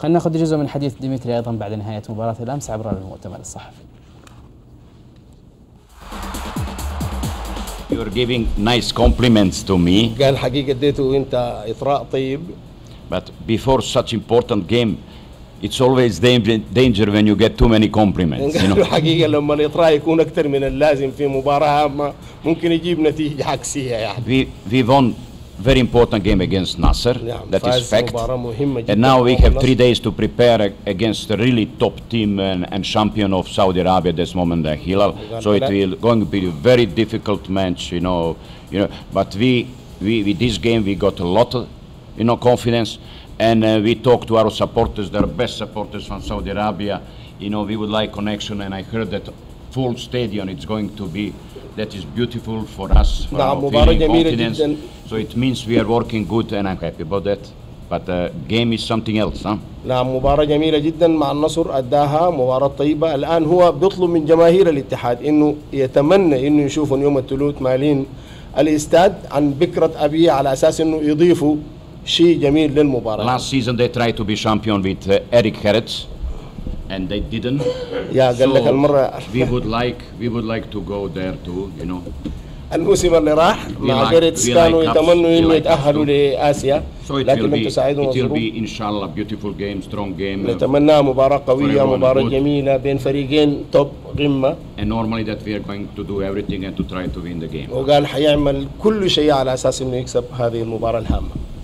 خلينا ناخذ جزء من حديث ديمتري أيضا بعد نهاية مباراة الامس عبر المؤتمر الصحفي. You're giving nice compliments to me, قال حقيقة اديته أنت اطراء طيب. But before such important game, it's always danger, danger when you get too many compliments. You قال know, حقيقة لما الاطراء يكون أكثر من اللازم في مباراة هامة ممكن يجيب نتيجة عكسية يعني. We we won very important game against Nasser. that is fact. And now we have three days to prepare against a really top team and, and champion of Saudi Arabia at this moment, the Hilal. So it will going to be a very difficult match, you know. You know, but we, we with this game we got a lot, of, you know, confidence, and uh, we talked to our supporters, their best supporters from Saudi Arabia. You know, we would like connection, and I heard that full stadium it's going to be that is beautiful for us. For نعم، مباراة جميلة. جداً. So it means we are working good, and I'm happy about that. But uh, game is something else, huh? نعم مباراة جميلة جدا مع النصر أداها مباراة طيبة الآن هو بيطلب من جماهير الاتحاد إنه يتمنى إنه يشوفهم يوم الثلاث مالين الإستاد عن بكرة أبيه على أساس إنه يضيفوا شيء جميل للمباراة Last season they tried to be champion with uh, Eric Hertz, and they didn't. يا قال لك المرة we would like we would like to go there too, you know. الموسم اللي راح مع we كانوا يتمنوا So it will لكن لم be تساعدهم it will الظروف be inshallah beautiful game, strong game. uh, نتمناها everyone مباراة good. جميلة بين فريقين توب قمة and normally that we are going to do everything and to try to win the game. وقال حيعمل كل شيء على أساس إنه يكسب هذه المباراة الهامة